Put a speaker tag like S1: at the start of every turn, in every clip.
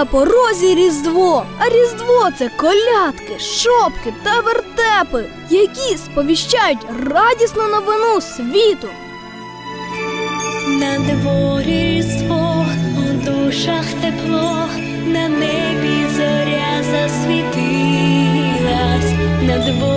S1: На порозі Різдво, а Різдво це колядки, шопки та вертепи, які сповіщають радісну новину світу.
S2: На дворі різдво, у душах тепло, на небі зоря засвітилась, на дворі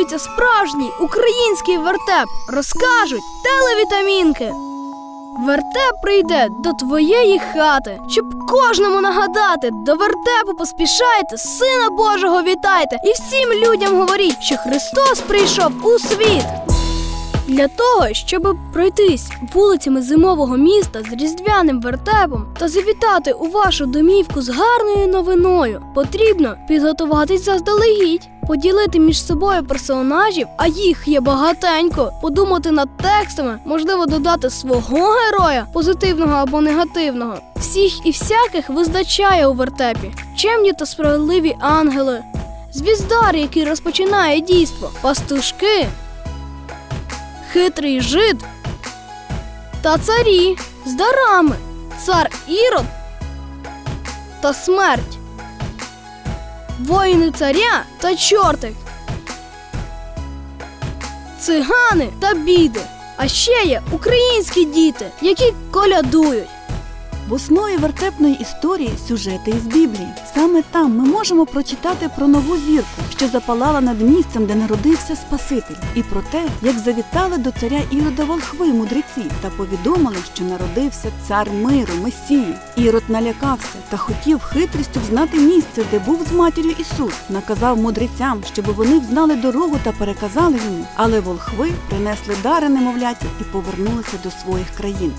S1: готується справжній український вертеп, розкажуть телевітамінки. Вертеп прийде до твоєї хати, щоб кожному нагадати, до вертепу поспішайте, Сина Божого вітайте і всім людям говоріть, що Христос прийшов у світ. Для того, щоб пройтись вулицями зимового міста з різдвяним вертепом та завітати у вашу домівку з гарною новиною, потрібно підготуватись заздалегідь, поділити між собою персонажів, а їх є багатенько, подумати над текстами, можливо, додати свого героя, позитивного або негативного. Всіх і всяких визначає у вертепі, чемні та справедливі ангели, звіздар, який розпочинає дійство, пастушки, хитрий жид. Та царі. З дарами, цар Ірод. Та смерть, воїни царя та чортик, цигани та біди. А ще є українські діти, які колядують.
S3: В основі вертепної історії сюжети із Біблії. Саме там ми можемо прочитати про нову зірку, що запалала над місцем, де народився Спаситель, і про те, як завітали до царя Ірода волхви мудреці та повідомили, що народився цар миру, Месії. Ірод налякався та хотів хитрістю взнати місце, де був з матір'ю Ісус. Наказав мудрецям, щоб вони взнали дорогу та переказали йому. Але волхви принесли дари немовляті і повернулися до своїх країн.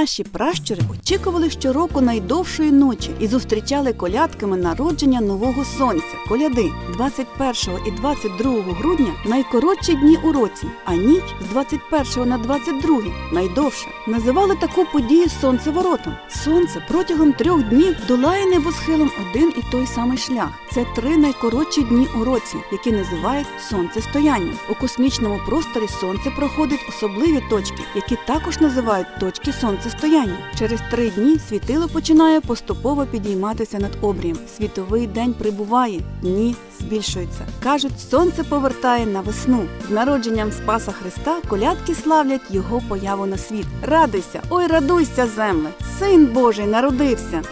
S3: Наші пращури очікували щороку найдовшої ночі і зустрічали колядками народження нового сонця. Коляди 21 і 22 грудня найкоротші дні у році, а ніч з 21 на 22 найдовша. Називали таку подію сонцеворотом. Сонце протягом трьох днів долає небосхилом один і той самий шлях. Це три найкоротші дні у році, які називають сонцестоянням. У космічному просторі сонце проходить особливі точки, які також називають точки сонцестояння. Через три дні світило починає поступово підійматися над обрієм. Світовий день прибуває, дні збільшуються. Кажуть, сонце повертає на весну. З народженням Спаса Христа колядки славлять його появу на світ. Радуйся, ой, радуйся, земле! Син Божий народився!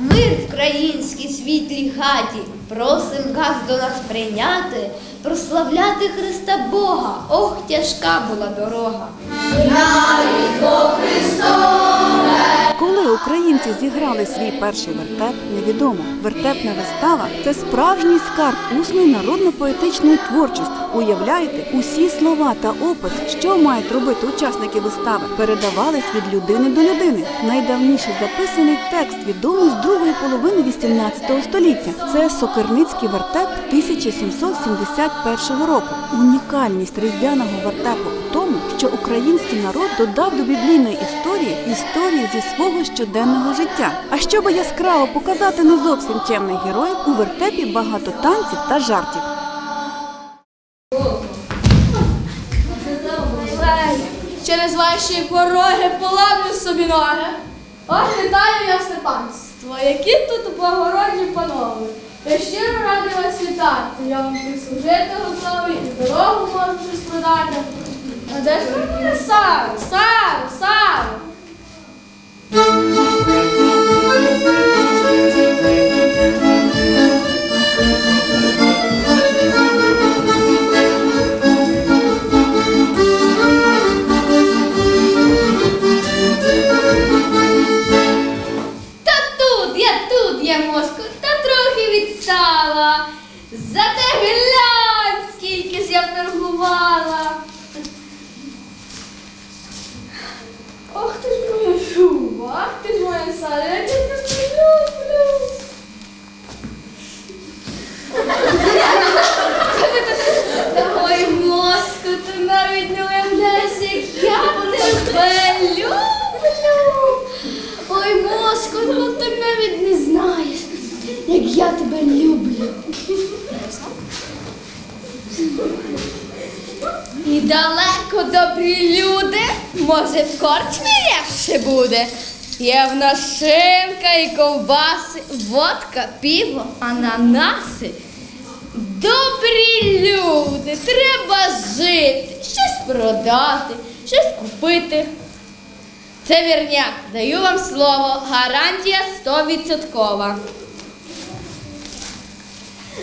S4: Мир в країнській світлій хаті, просим газ до нас прийняти, прославляти Христа Бога, ох, тяжка була дорога.
S3: Коли українці зіграли свій перший вертеп, невідомо. Вертепна вистава це справжній скарб усної народно-поетичної творчості. Уявляєте, усі слова та опис, що мають робити учасники вистави, передавались від людини до людини. Найдавніший записаний текст відомий з другої половини 18 століття. Це Сокирницький вертеп 1771 року. Унікальність різдвяного вертепу у тому, що український народ додав до біблійної історії історії зі свого щоденного життя. А щоб яскраво показати не зовсім чемних героїв, у вертепі багато танців та жартів.
S1: що й пороги, поламлю собі ноги. Ох, вітаю я Степанство, які тут благородні панове. Я щиро радий вас вітати. Я вам прислужити готовий і дорогу можу щось продати. А де ж ви мене Сару, Сару,
S4: Є в нас шинка і ковбаси, водка, піво, ананаси. Добрі люди, треба жити, щось продати, щось купити. Це вірняк, даю вам слово, гарантія стовідсоткова.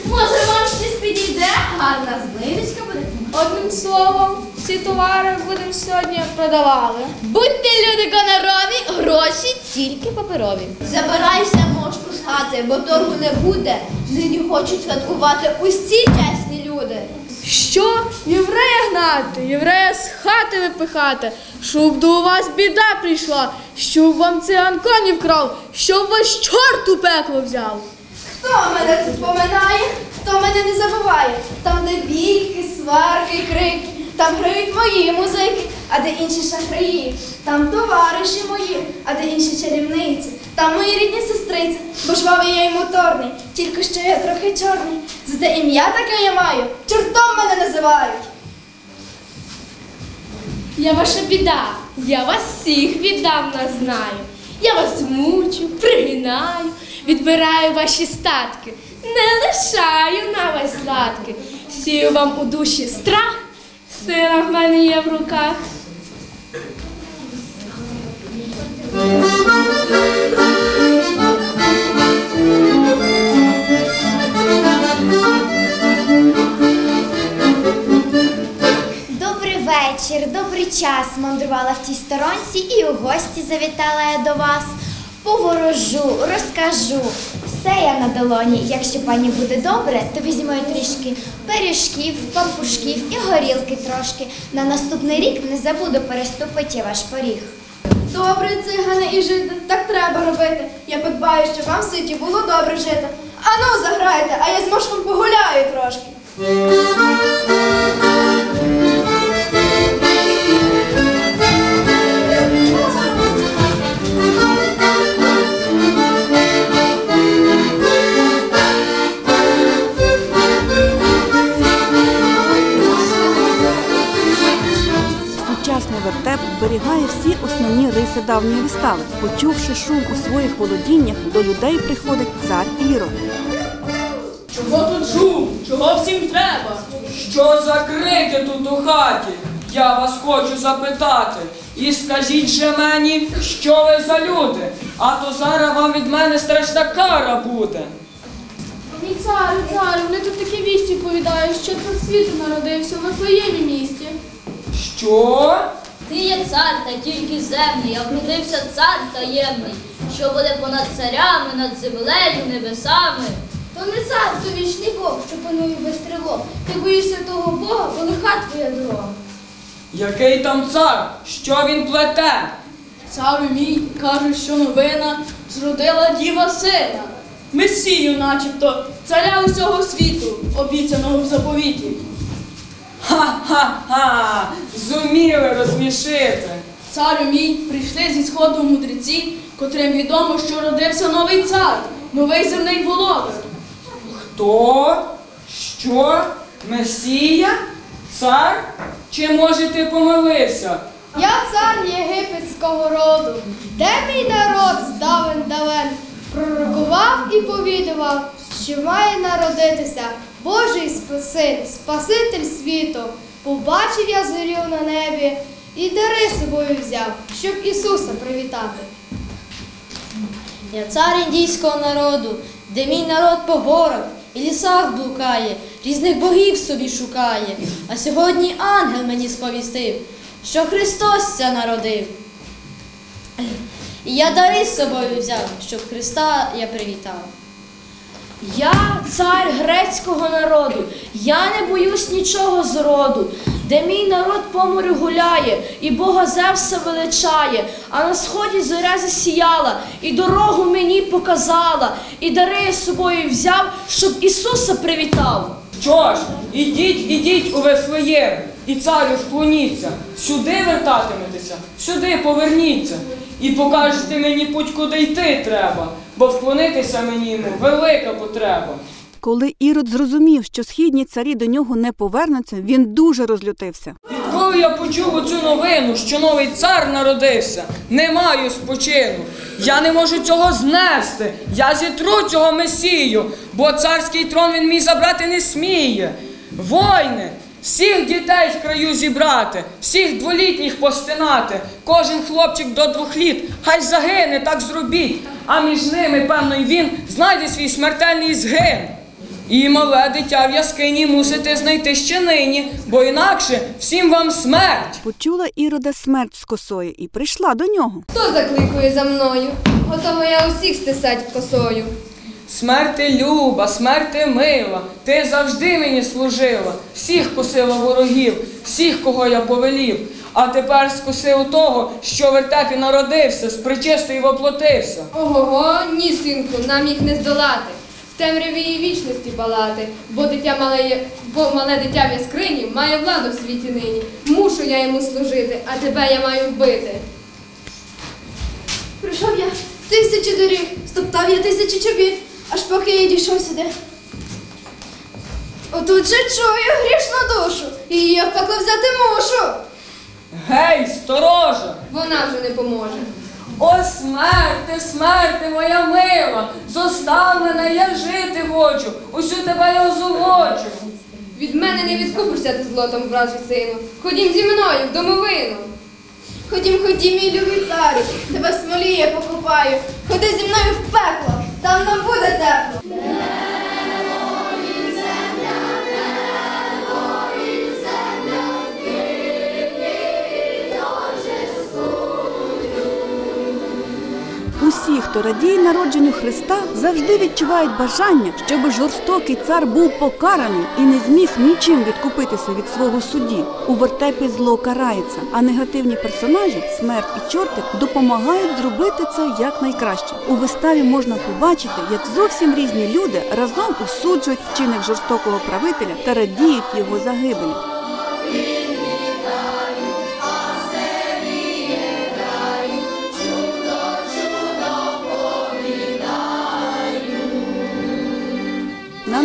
S4: Може, вам щось підійде? Гарна знижечка буде.
S1: Одним словом, ці товари будемо сьогодні продавали.
S4: Будьте люди гонорові, гроші тільки паперові. Забирайся мошку з хати, бо торгу не буде. Нині хочуть святкувати усі чесні люди.
S1: Що? Єврея гнати, єврея з хати випихати, щоб до вас біда прийшла, щоб вам циган коні вкрав, щоб вас чорт у пекло взяв.
S5: Хто мене тут поминає, хто мене не забуває. Там, де бійки, сварки, крики, там грають мої музики, а де інші шахраї, там товариші мої, а де інші чарівниці, там мої рідні сестриці, бо жвавий я й моторний, тільки що я трохи чорний. Зате ім'я таке я маю, чортом мене називають.
S2: Я ваша біда, я вас всіх віддавна знаю. Я вас мучу, пригинаю, відбираю ваші статки, не лишаю на вас сладки. Сію вам у душі страх, сила в мене є в руках.
S6: Добрий вечір, добрий час мандрувала в тій сторонці і у гості завітала я до вас. Поворожу, розкажу. Все я на долоні. Якщо пані буде добре, то візьму я трішки пиріжків, пампушків і горілки трошки. На наступний рік не забуду переступити ваш поріг.
S5: Добре, цигане і жити, так треба робити. Я подбаю, щоб вам в світі було добре жити. Ану, заграйте, а я з мошком погуляю трошки.
S3: Сучасний вертеп зберігає всі основні риси давньої вистави. Почувши шум у своїх володіннях, до людей приходить цар Ірод.
S7: Чого тут шум? Чого всім треба?
S8: Що за крики тут у хаті? Я вас хочу запитати. І скажіть же мені, що ви за люди, а то зараз вам від мене страшна кара буде.
S1: Мій царю, царю, вони тут такі вісті повідають, що цар світу народився в Вифлеємі місті.
S8: Що?
S9: Ти є цар та тільки земний, а вродився цар таємний, що буде понад царями, над землею, небесами.
S5: То не цар, то вічний Бог, що панує без тривог. Ти боїшся того Бога, бо лиха твоя дорога.
S8: Який там цар? Що він плете?
S1: Царю мій каже, що новина зродила діва сина. Месію, начебто, царя усього світу, обіцяного в заповіті.
S8: Ха-ха-ха! Зуміли розсмішити.
S1: Царю мій прийшли зі сходу мудреці, котрим відомо, що родився новий цар, новий земний володар.
S8: Хто? Що? Месія? Цар? Чи може ти помилився?
S5: Я цар єгипетського роду, де мій народ здавен давен, пророкував і повідував, що має народитися Божий Спаситель, Спаситель світу. Побачив я зорю на небі і дари собою взяв, щоб Ісуса привітати.
S10: Я цар індійського народу, де мій народ по горах і лісах блукає, різних богів собі шукає. А сьогодні ангел мені сповістив, що Христос ся народив. І я дари собою взяв, щоб Христа я привітав.
S11: Я цар грецького народу, я не боюсь нічого зроду, де мій народ по морю гуляє, і Бога Зевса величає, а на сході зоря засіяла, і дорогу мені показала, і дари з собою взяв, щоб Ісуса привітав.
S8: Що ж, ідіть, ідіть у Вифлеєм, і царю вклоніться. Сюди вертатиметеся, сюди поверніться. І покажете мені путь, куди йти треба, бо вклонитися мені йому велика потреба.
S3: Коли Ірод зрозумів, що східні царі до нього не повернуться, він дуже розлютився.
S8: Відколи я почув оцю новину, що новий цар народився, не маю спочину. Я не можу цього знести. Я зітру цього месію, бо царський трон він мій забрати не сміє. Войни, всіх дітей в краю зібрати, всіх дволітніх постинати, кожен хлопчик до двох літ, хай загине, так зробіть. А між ними, певно, й він знайде свій смертельний згин. І мале дитя в яскині мусите знайти ще нині, бо інакше всім вам смерть.
S3: Почула Ірода смерть з косою і прийшла до нього.
S12: Хто закликує за мною? Готова я усіх стисать косою.
S8: Смерти люба, смерти мила, ти завжди мені служила, всіх косила ворогів, всіх, кого я повелів. А тепер скоси у того, що в вертепі народився, з причистої воплотився.
S12: Ого, ні, синку, нам їх не здолати. В темряві і вічності палати, бо дитя мале, є- бо мале дитя в яскрині має владу в світі нині. Мушу я йому служити, а тебе я маю вбити. Пройшов я тисячі доріг, стоптав я тисячі чобіт, поки я дійшов сюди. Отут же чую грішну душу, і її в пекло взяти мушу.
S8: Гей, сторожа!
S12: Вона вже не поможе.
S8: О, смерти, смерти, моя мила! Зостав мене, я жити хочу, усю тебе я озолочу.
S12: Від мене не відкупишся ти злотом, вражий сину. Ходім зі мною в домовину. Ходім, ходім, мій любий царю, тебе в смолі я покупаю. Ходи зі мною в пекло, там нам буде тепло.
S3: Хто радіє народженню Христа, завжди відчувають бажання, щоб жорстокий цар був покараний і не зміг нічим відкупитися від свого судді. У вертепі зло карається, а негативні персонажі, смерть і чортик, допомагають зробити це якнайкраще. У виставі можна побачити, як зовсім різні люди разом осуджують вчинок жорстокого правителя та радіють його загибелі.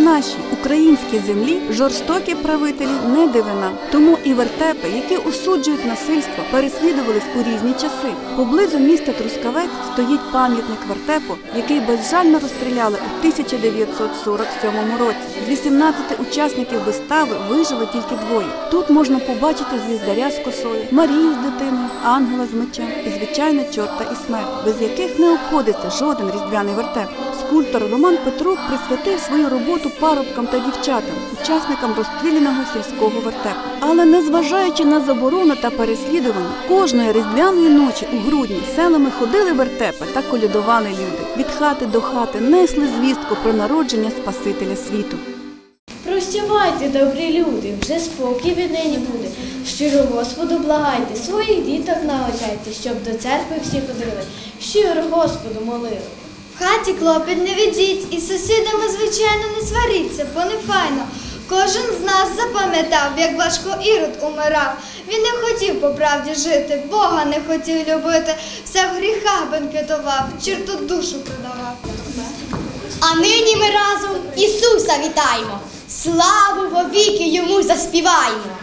S3: Нашій українській землі жорстокі правителі не дивина. Тому і вертепи, які осуджують насильство, переслідувались у різні часи. Поблизу міста Трускавець стоїть пам'ятник вертепу, який безжально розстріляли у 1947 році. З 18 учасників вистави вижили тільки двоє. Тут можна побачити звіздаря з косою, Марію з дитиною, ангела з мечем і звичайно чорта і смерть, без яких не обходиться жоден різдвяний вертеп. Скульптор Роман Петрук присвятив свою роботу парубкам та дівчатам, учасникам розстріляного сільського вертепу. Але незважаючи на заборону та переслідування, кожної різдвяної ночі у грудні селами ходили вертепи та колядували люди. Від хати до хати несли звістку про народження Спасителя світу.
S10: Прощавайте, добрі люди, вже спокій віднині буде. Щиро Господу благайте, своїх діток навчайте, щоб до церкви всі ходили, щиро Господу молили.
S13: В хаті клопіт не відіть, і сусідами, звичайно, не сваріться, бо не файно. Кожен з нас запам'ятав, як важко Ірод умирав. Він не хотів по правді жити, Бога не хотів любити, все в гріхах бенкетував, черту душу продавав.
S6: А нині ми разом Ісуса вітаємо. Славу вовіки йому заспіваємо.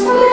S3: Вертеп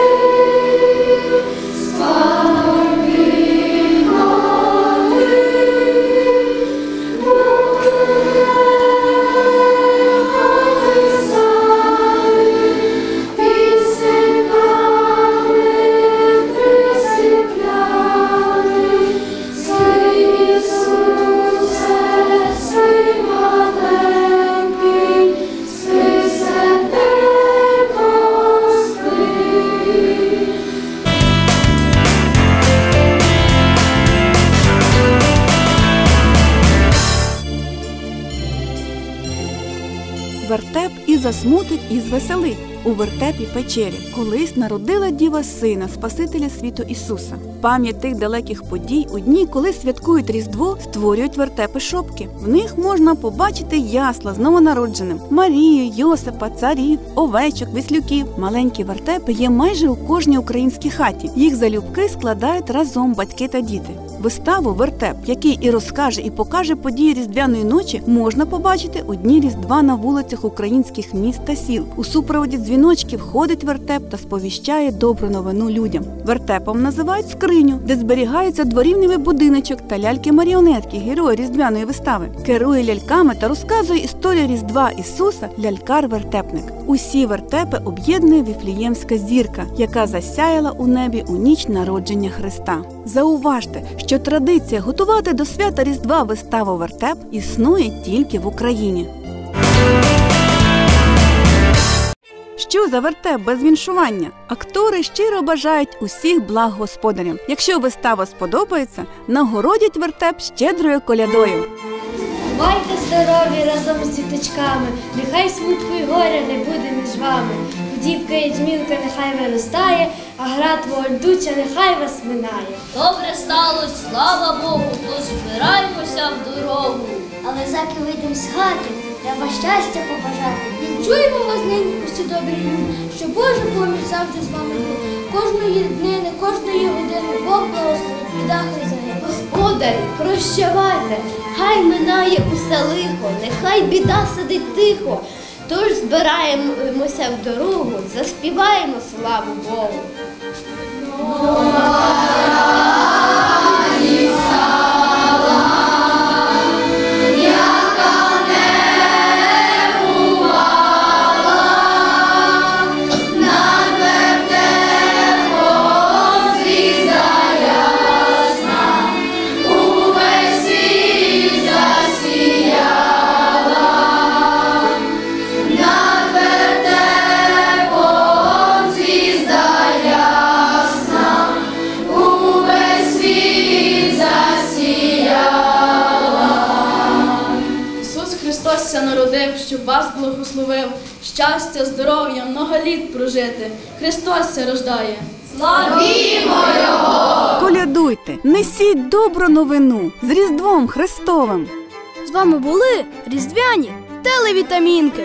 S3: засмутить, і звеселить. У вертепі печері колись народила діва сина, Спасителя світу Ісуса. Пам'ять тих далеких подій у дні, коли святкують Різдво, створюють вертепи шопки. В них можна побачити ясла з новонародженим Марію, Йосипа, царів, овечок, віслюків. Маленькі вертепи є майже у кожній українській хаті. Їх залюбки складають разом батьки та діти. Виставу Вертеп, який і розкаже, і покаже події різдвяної ночі, можна побачити у дні Різдва на вулицях українських міст та сіл. У супроводі дзвіночків ходить вертеп та сповіщає добру новину людям. Вертепом називають скриню, де зберігається дворівневий будиночок та ляльки-маріонетки, герої різдвяної вистави. Керує ляльками та розказує історію Різдва Ісуса лялькар-вертепник. Усі вертепи об'єднує віфліємська зірка, яка засяяла у небі у ніч народження Христа. Зауважте, що традиція готувати до свята Різдва виставу вертеп існує тільки в Україні. Що за вертеп без віншування? Актори щиро бажають усіх благ господарям. Якщо вистава сподобається, нагородять вертеп щедрою колядою.
S14: Бувайте здорові разом з діточками, нехай смутку й горя не буде між вами. Дівка і дмінка нехай виростає, а гра твого льдуча нехай вас минає.
S9: Добре сталося, слава Богу, то збираємося в дорогу.
S11: Але заки вийдемо з хати, треба щастя побажати. Чуємо вас нині усі добрі люди, що Боже поміч завжди з вами був. Кожної днини, кожної години Бог благословить, біда хай загине.
S4: Господарі, прощавайте, хай минає усе лихо, нехай біда сидить тихо. Тож збираємося в дорогу, заспіваємо славу Богу.
S7: Христос Славімо його!
S3: Колядуйте, несіть добру новину з Різдвом Христовим.
S1: З вами були різдвяні телевітамінки.